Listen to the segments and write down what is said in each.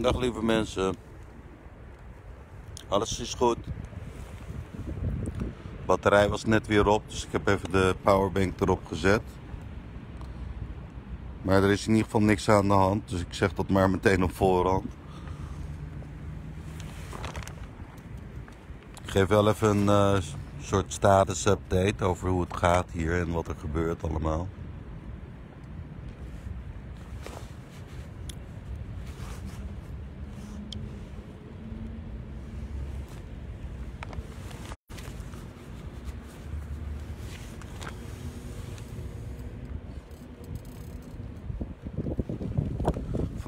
Dag lieve mensen. Alles is goed. De batterij was net weer op, dus ik heb even de powerbank erop gezet. Maar er is in ieder geval niks aan de hand, dus ik zeg dat maar meteen op voorhand. Ik geef wel even een uh, soort status update over hoe het gaat hier en wat er gebeurt allemaal.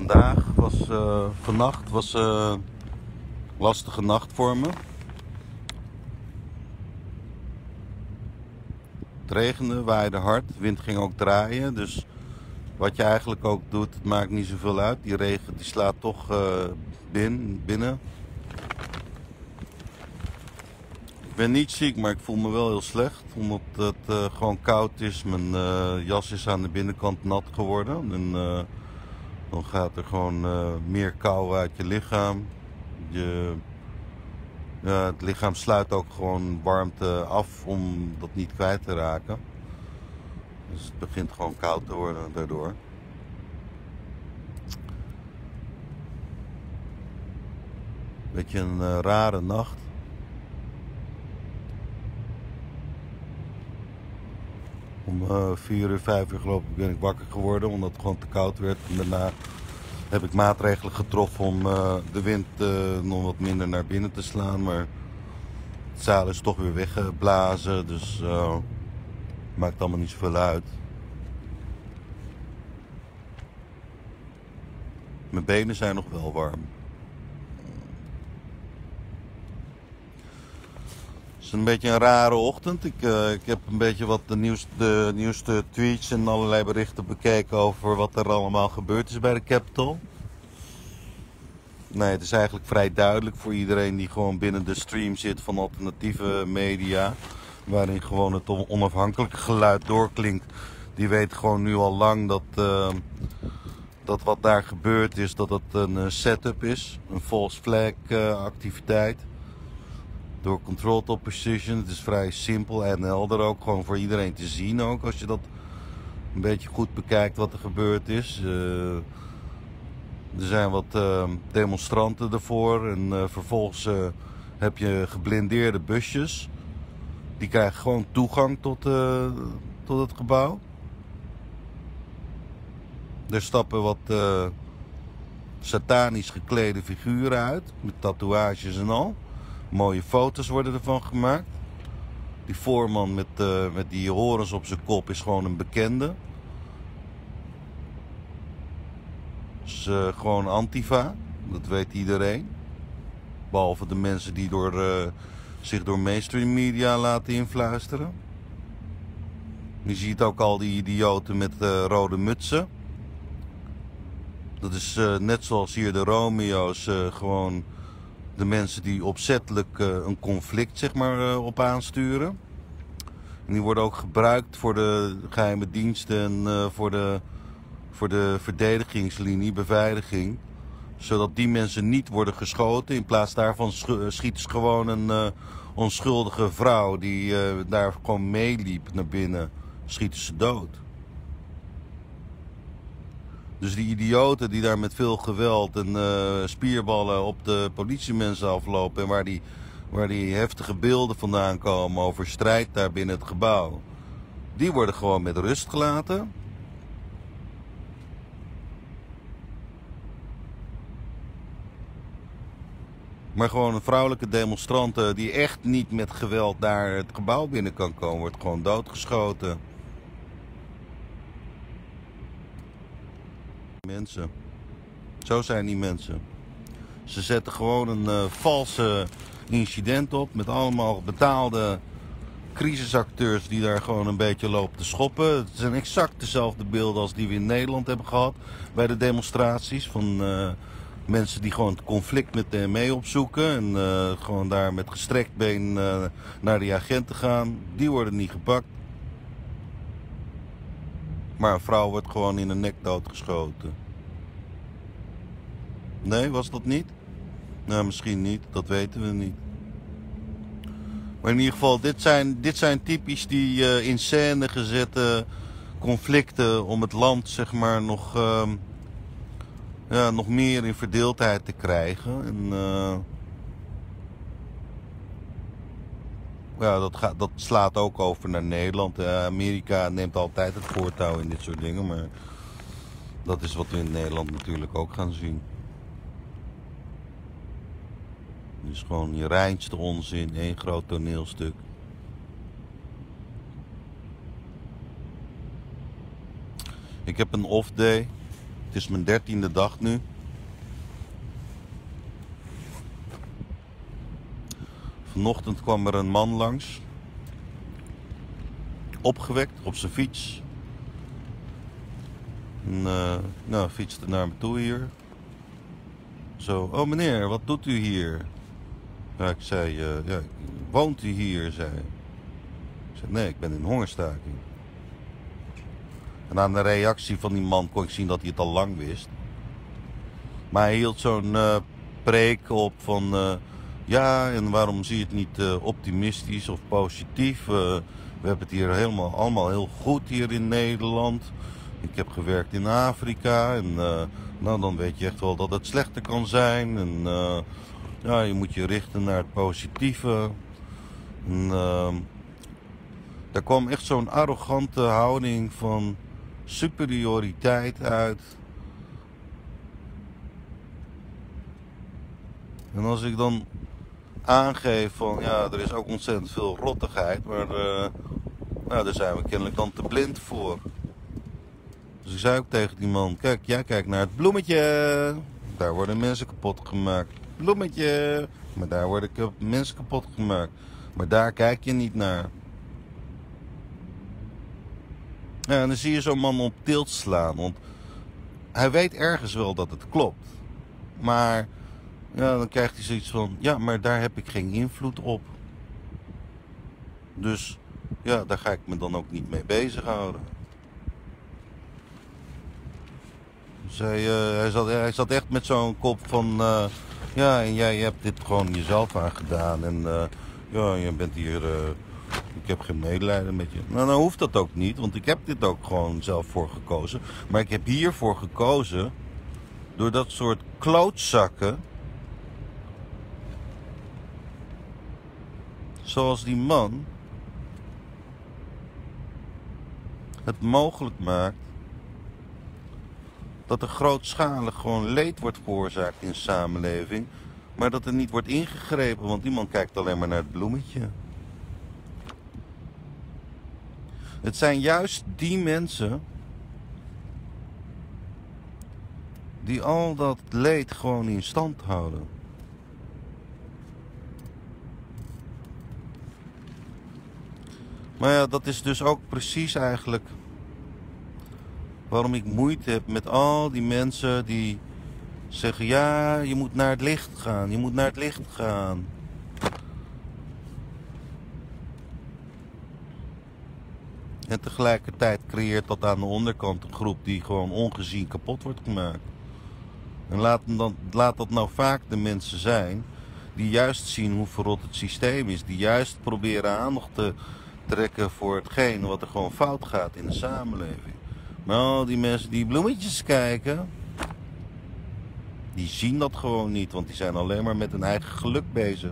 vandaag was, uh, vannacht was uh, lastige nacht voor me. Het regende, waaide hard, wind ging ook draaien. Dus wat je eigenlijk ook doet, het maakt niet zoveel uit. Die regen die slaat toch uh, bin, binnen. Ik ben niet ziek, maar ik voel me wel heel slecht. Omdat het gewoon koud is. Mijn jas is aan de binnenkant nat geworden. En, dan gaat er gewoon uh, meer kou uit je lichaam. Je, het lichaam sluit ook gewoon warmte af om dat niet kwijt te raken. Dus het begint gewoon koud te worden daardoor. Beetje een uh, rare nacht. Om uh, 4 uur, 5 uur geloof ik ben ik wakker geworden omdat het gewoon te koud werd. En daarna heb ik maatregelen getroffen om uh, de wind uh, nog wat minder naar binnen te slaan. Maar het zaal is toch weer weggeblazen, dus maakt allemaal niet zoveel uit. Mijn benen zijn nog wel warm. Is een beetje een rare ochtend. Ik, uh, ik heb een beetje wat de nieuwste, de nieuwste tweets en allerlei berichten bekeken over wat er allemaal gebeurd is bij de Capitol. Nee, het is eigenlijk vrij duidelijk voor iedereen die gewoon binnen de stream zit van alternatieve media. Waarin gewoon het onafhankelijke geluid doorklinkt. Die weet gewoon nu al lang dat, uh, dat wat daar gebeurd is, dat het een setup is. Een false flag activiteit door Control Top Precision. Het is vrij simpel en helder ook, gewoon voor iedereen te zien ook. Als je dat een beetje goed bekijkt wat er gebeurd is. Uh, er zijn wat uh, demonstranten ervoor en uh, vervolgens heb je geblindeerde busjes. Die krijgen gewoon toegang tot, tot het gebouw. Er stappen wat satanisch geklede figuren uit, met tatoeages en al. Mooie foto's worden ervan gemaakt. Die voorman met, uh, met die horens op zijn kop is gewoon een bekende. Is uh, gewoon Antifa, dat weet iedereen. Behalve de mensen die door, uh, zich door mainstream media laten influisteren. Je ziet ook al die idioten met rode mutsen. Dat is net zoals hier de Romeo's gewoon de mensen die opzettelijk uh, een conflict zeg maar, uh, op aansturen. En die worden ook gebruikt voor de geheime diensten en uh, voor, de, voor de verdedigingslinie, beveiliging. Zodat die mensen niet worden geschoten. In plaats daarvan schieten ze gewoon een onschuldige vrouw die daar gewoon meeliep naar binnen. Schieten ze dood. Dus die idioten die daar met veel geweld en uh, spierballen op de politiemensen aflopen en waar die, waar die heftige beelden vandaan komen over strijd daar binnen het gebouw, die worden gewoon met rust gelaten. Maar gewoon een vrouwelijke demonstrante die echt niet met geweld daar het gebouw binnen kan komen, wordt gewoon doodgeschoten. Mensen. Zo zijn die mensen. Ze zetten gewoon een uh, valse incident op met allemaal betaalde crisisacteurs die daar gewoon een beetje lopen te schoppen. Het zijn exact dezelfde beelden als die we in Nederland hebben gehad bij de demonstraties van uh, mensen die gewoon het conflict met de ME opzoeken en uh, gewoon daar met gestrekt been naar die agenten gaan. Die worden niet gepakt. Maar een vrouw wordt gewoon in de nek doodgeschoten. Nee, was dat niet? Nou, misschien niet. Dat weten we niet. Maar in ieder geval, dit zijn, dit zijn typisch die uh, in scène gezette conflicten om het land zeg maar nog, uh, ja, nog meer in verdeeldheid te krijgen. En, uh, ja, dat, gaat, dat slaat ook over naar Nederland. Amerika neemt altijd het voortouw in dit soort dingen, maar dat is wat we in Nederland natuurlijk ook gaan zien. Dus gewoon je reinste onzin, één groot toneelstuk. Ik heb een off day. Het is mijn dertiende dag nu. Vanochtend kwam er een man langs. Opgewekt op zijn fiets. En, uh, nou, fietste naar me toe hier. Zo, oh meneer, wat doet u hier? Ik zei, uh, ja, woont u hier? Zei Ik zei, nee, ik ben in hongerstaking. En aan de reactie van die man kon ik zien dat hij het al lang wist. Maar hij hield zo'n uh, preek op van, ja, en waarom zie je het niet optimistisch of positief? we hebben het hier helemaal allemaal heel goed hier in Nederland. Ik heb gewerkt in Afrika en nou, dan weet je echt wel dat het slechter kan zijn. En ja, je moet je richten naar het positieve. En, uh, daar kwam echt zo'n arrogante houding van superioriteit uit. En als ik dan aangeef van ja, er is ook ontzettend veel rottigheid, maar uh, nou, daar zijn we kennelijk dan te blind voor. Dus ik zei ook tegen die man: Kijk, jij kijkt naar het bloemetje. Daar worden mensen kapot gemaakt bloemetje. Maar daar worden mensen kapot gemaakt. Maar daar kijk je niet naar. En dan zie je zo'n man op tilt slaan. Want hij weet ergens wel dat het klopt. Maar ja, dan krijgt hij zoiets van: ja, maar daar heb ik geen invloed op. Dus ja, daar ga ik me dan ook niet mee bezighouden. Dus hij, uh, hij, zat, hij zat echt met zo'n kop van. Uh, ja, en jij hebt dit gewoon jezelf aangedaan. En uh, ja, je bent hier. Ik heb geen medelijden met je. Nou, dan hoeft dat ook niet, want ik heb dit ook gewoon zelf voor gekozen. Maar ik heb hiervoor gekozen door dat soort klootzakken. Zoals die man het mogelijk maakt dat er grootschalig gewoon leed wordt veroorzaakt in samenleving, maar dat er niet wordt ingegrepen, want iemand kijkt alleen maar naar het bloemetje. Het zijn juist die mensen die al dat leed gewoon in stand houden. Maar ja, dat is dus ook precies eigenlijk waarom ik moeite heb met al die mensen die zeggen: ja, je moet naar het licht gaan, je moet naar het licht gaan. En tegelijkertijd creëert dat aan de onderkant een groep die gewoon ongezien kapot wordt gemaakt. En laat, dan, laat dat nou vaak de mensen zijn die juist zien hoe verrot het systeem is. Die juist proberen aandacht te trekken voor hetgeen wat er gewoon fout gaat in de samenleving. Maar al die mensen die bloemetjes kijken, die zien dat gewoon niet, want die zijn alleen maar met hun eigen geluk bezig.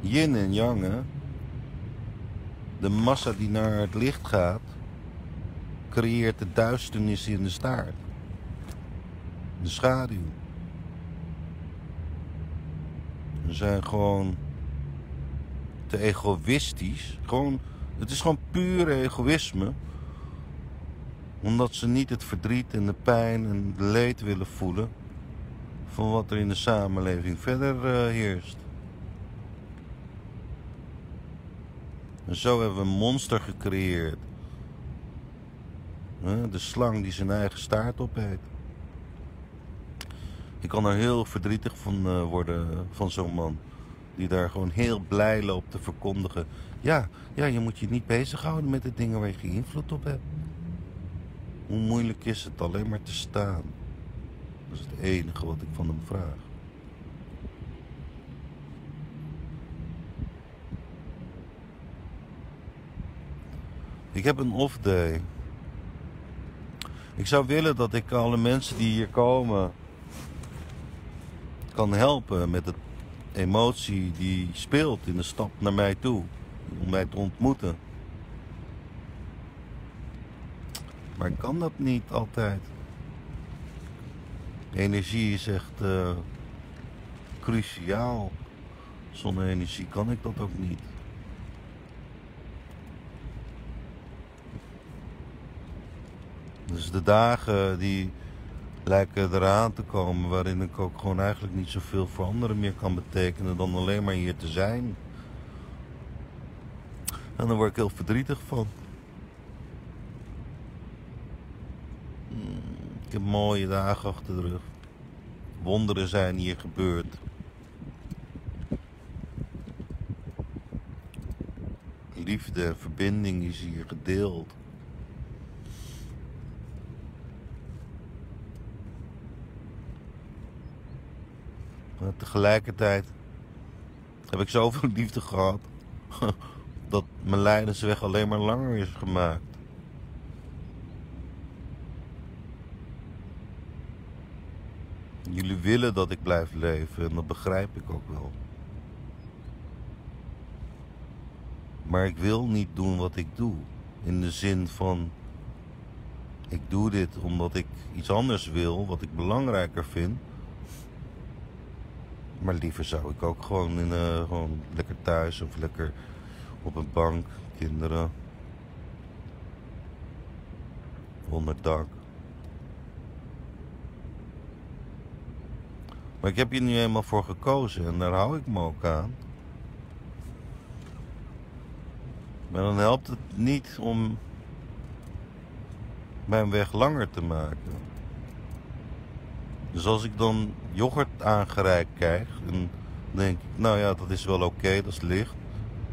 Yin en yang, hè? De massa die naar het licht gaat, creëert de duisternis in de staart. De schaduw. We zijn gewoon egoïstisch. Gewoon, het is gewoon puur egoïsme omdat ze niet het verdriet en de pijn en de leed willen voelen van wat er in de samenleving verder uh, heerst. En zo hebben we een monster gecreëerd. De slang die zijn eigen staart opeet. Ik kan er heel verdrietig van uh, worden, van zo'n man. Die daar gewoon heel blij loopt te verkondigen. Ja, ja, je moet je niet bezighouden met de dingen waar je geen invloed op hebt. Hoe moeilijk is het alleen maar te staan? Dat is het enige wat ik van hem vraag. Ik heb een off day. Ik zou willen dat ik alle mensen die hier komen kan helpen met de emotie die speelt in de stap naar mij toe. Om mij te ontmoeten. Maar kan dat niet altijd. Energie is echt uh, cruciaal. Zonder energie kan ik dat ook niet. Dus de dagen die lijken eraan te komen waarin ik ook gewoon eigenlijk niet zoveel voor anderen meer kan betekenen dan alleen maar hier te zijn. En daar word ik heel verdrietig van. Hmm, ik heb mooie dagen achter de rug. Wonderen zijn hier gebeurd. Liefde en verbinding is hier gedeeld. Tegelijkertijd heb ik zoveel liefde gehad dat mijn lijdensweg alleen maar langer is gemaakt. Jullie willen dat ik blijf leven en dat begrijp ik ook wel. Maar ik wil niet doen wat ik doe. In de zin van, ik doe dit omdat ik iets anders wil, wat ik belangrijker vind. Maar liever zou ik ook gewoon, in, uh, gewoon lekker thuis of lekker op een bank, kinderen, onder dak. Maar ik heb hier nu eenmaal voor gekozen en daar hou ik me ook aan. Maar dan helpt het niet om mijn weg langer te maken. Dus als ik dan yoghurt aangereikt krijg, dan denk ik, nou ja, dat is wel oké, dat is licht.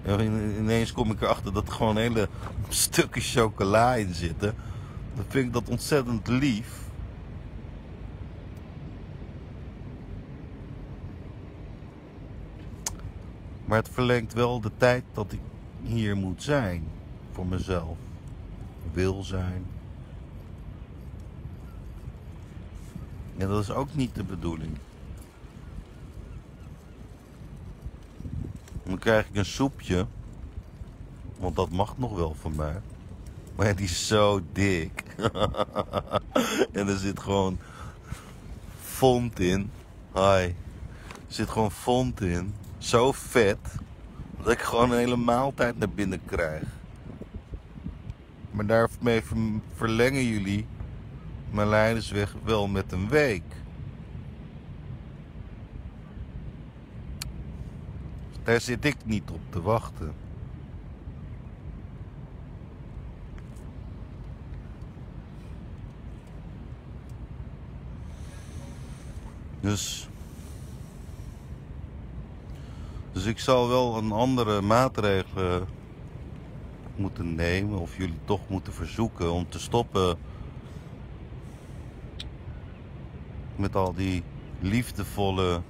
En ineens kom ik erachter dat er gewoon hele stukken chocola in zitten. Dan vind ik dat ontzettend lief. Maar het verlengt wel de tijd dat ik hier moet zijn. Voor mezelf. Wil zijn. En dat is ook niet de bedoeling. Dan krijg ik een soepje. Want dat mag nog wel van mij. Maar die is zo dik. en er zit gewoon font in. Hi. Er zit gewoon font in. Zo vet. Dat ik gewoon een hele maaltijd naar binnen krijg. Maar daarmee verlengen jullie mijn leidersweg wel met een week. Daar zit ik niet op te wachten. Dus. Dus ik zal wel een andere maatregelen moeten nemen, of jullie toch moeten verzoeken om te stoppen met al die liefdevolle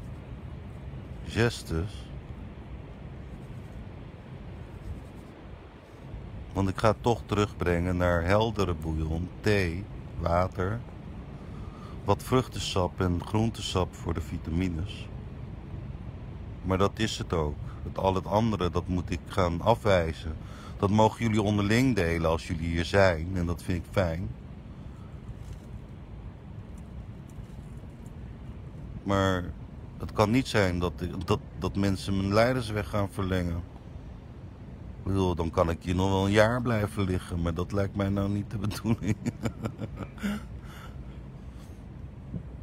gestes. Want ik ga het toch terugbrengen naar heldere bouillon, thee, water, wat vruchtensap en groentesap voor de vitamines. Maar dat is het ook. Het, al het andere, dat moet ik gaan afwijzen. Dat mogen jullie onderling delen als jullie hier zijn. En dat vind ik fijn. Maar het kan niet zijn dat, dat, dat mensen mijn leidersweg gaan verlengen. Ik bedoel, dan kan ik hier nog wel een jaar blijven liggen, maar dat lijkt mij nou niet de bedoeling.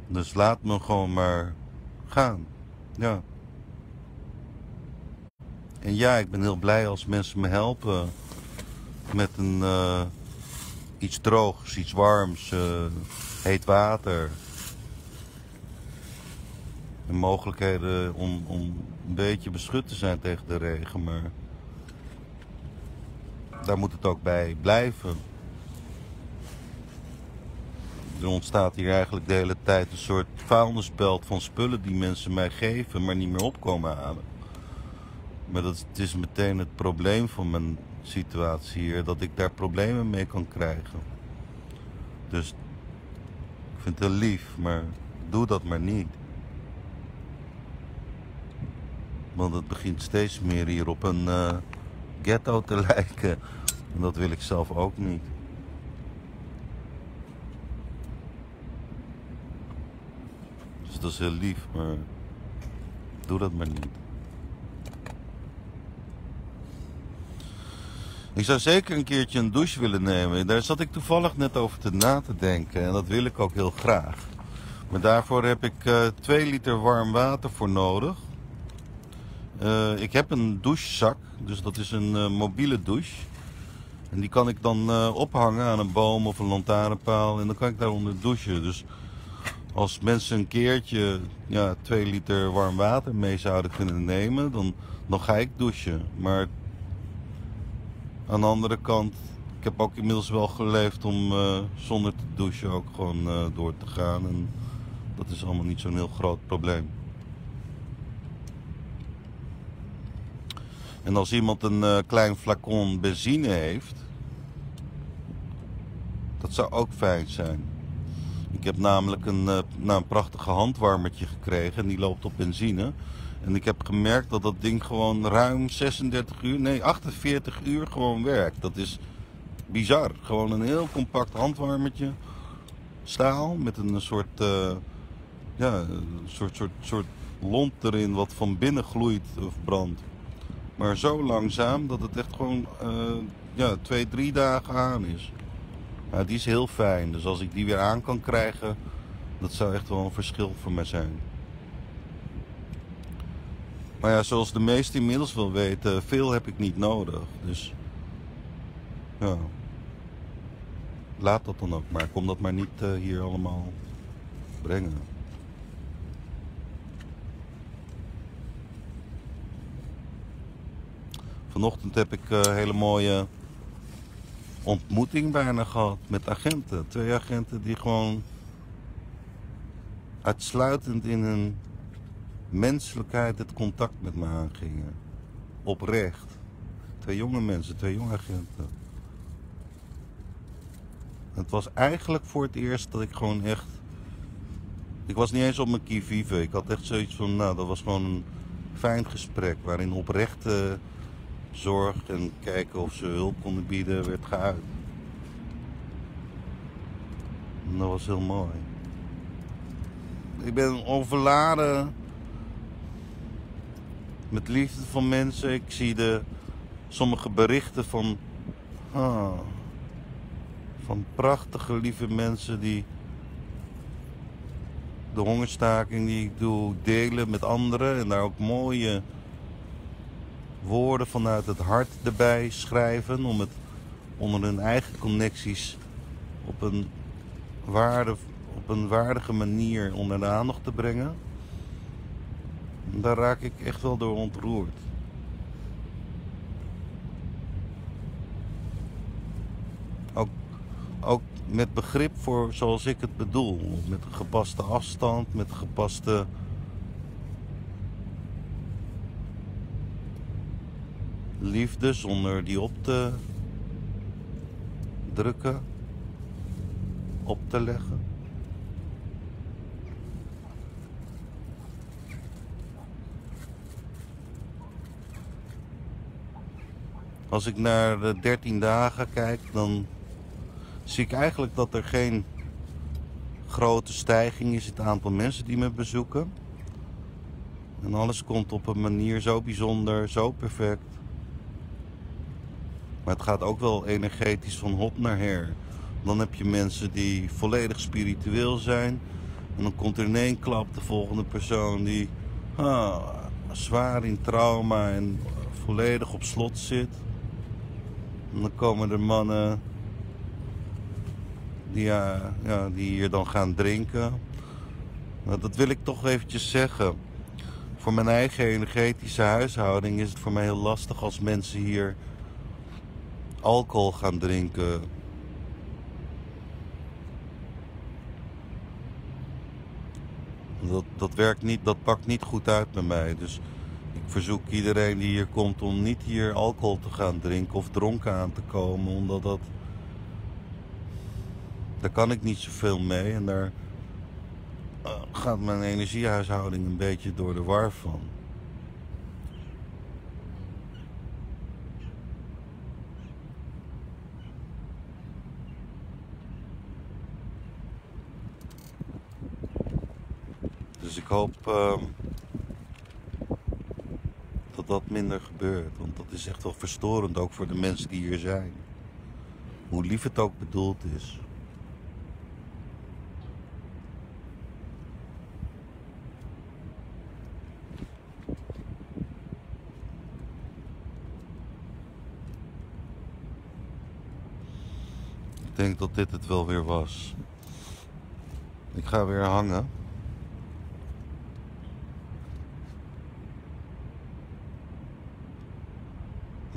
dus laat me gewoon maar gaan. Ja. En ja, ik ben heel blij als mensen me helpen met een, uh, iets droogs, iets warms, uh, heet water en mogelijkheden om, om een beetje beschut te zijn tegen de regen. Maar daar moet het ook bij blijven. er ontstaat hier eigenlijk de hele tijd een soort vuilnisbelt van spullen die mensen mij geven, maar niet meer opkomen halen. Maar dat het is meteen het probleem van mijn situatie hier, dat ik daar problemen mee kan krijgen. Dus ik vind het lief, maar doe dat maar niet. Want het begint steeds meer hier op een uh, ghetto te lijken. En dat wil ik zelf ook niet. Dus dat is heel lief, maar doe dat maar niet. Ik zou zeker een keertje een douche willen nemen. Daar zat ik toevallig net over te na te denken. En dat wil ik ook heel graag. Maar daarvoor heb ik uh, eh, 2 liter warm water voor nodig. Uh, ik heb een douchezak. Dus dat is een uh, mobiele douche. En die kan ik dan ophangen aan een boom of een lantaarnpaal. En dan kan ik daaronder douchen. Dus als mensen een keertje ja, 2 liter warm water mee zouden kunnen nemen, dan, dan ga ik douchen. Maar aan de andere kant, ik heb ook inmiddels wel geleefd om zonder te douchen ook gewoon door te gaan. En dat is allemaal niet zo'n heel groot probleem. En als iemand een uh, klein flacon benzine heeft, dat zou ook fijn zijn. Ik heb namelijk een, nou, een prachtige handwarmertje gekregen en die loopt op benzine. En ik heb gemerkt dat dat ding gewoon ruim 36 uur, nee 48 uur gewoon werkt. Dat is bizar. Gewoon een heel compact handwarmertje. Staal met een soort, uh, ja, soort, soort, soort lont erin wat van binnen gloeit of brandt. Maar zo langzaam dat het echt gewoon uh, ja, twee, drie dagen aan is. Die is heel fijn. Dus als ik die weer aan kan krijgen, dat zou echt wel een verschil voor mij zijn. Maar ja, zoals de meesten inmiddels wel weten, veel heb ik niet nodig. Dus ja, laat dat dan ook maar. Kom dat maar niet uh, hier allemaal brengen. Vanochtend heb ik een uh, hele mooie ontmoeting bijna gehad met agenten. Twee agenten die gewoon uitsluitend in hun menselijkheid het contact met me aangingen. Oprecht. Twee jonge mensen, twee jonge agenten. Het was eigenlijk voor het eerst dat ik gewoon echt. Ik was niet eens op mijn kivive. Ik had echt zoiets van, nou, dat was gewoon een fijn gesprek waarin oprechte zorg en kijken of ze hulp konden bieden werd geuit. En dat was heel mooi. Ik ben overladen met liefde van mensen. Ik zie de, sommige berichten van, van prachtige, lieve mensen die de hongerstaking die ik doe delen met anderen. En daar ook mooie woorden vanuit het hart erbij schrijven. Om het onder hun eigen connecties op een, waarde, op een waardige manier onder de aandacht te brengen daar raak ik echt wel door ontroerd. Ook, ook met begrip voor zoals ik het bedoel. Met een gepaste afstand, met gepaste. Liefde zonder die op te drukken, op te leggen. Als ik naar de 13 dagen kijk, dan zie ik eigenlijk dat er geen grote stijging is in het aantal mensen die me bezoeken. En alles komt op een manier zo bijzonder, zo perfect. Maar het gaat ook wel energetisch van hop naar her. Dan heb je mensen die volledig spiritueel zijn. En dan komt er in één klap de volgende persoon die ah, zwaar in trauma en volledig op slot zit. En dan komen er mannen die, ja, die hier dan gaan drinken. Nou, dat wil ik toch eventjes zeggen. Voor mijn eigen energetische huishouding is het voor mij heel lastig als mensen hier alcohol gaan drinken. Dat, dat werkt niet, dat pakt niet goed uit bij mij. Dus ik verzoek iedereen die hier komt om niet hier alcohol te gaan drinken of dronken aan te komen. Omdat dat. Daar kan ik niet zoveel mee en daar eh, gaat mijn energiehuishouding een beetje door de war van. Hoop ehm, dat dat minder gebeurt. Want dat is echt wel verstorend, ook voor de mensen die hier zijn. Hoe lief het ook bedoeld is. Ik denk dat dit het wel weer was. Ik ga weer hangen.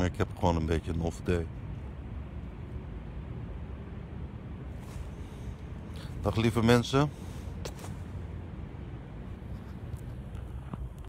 Maar ik heb gewoon een beetje een off day. Dag lieve mensen.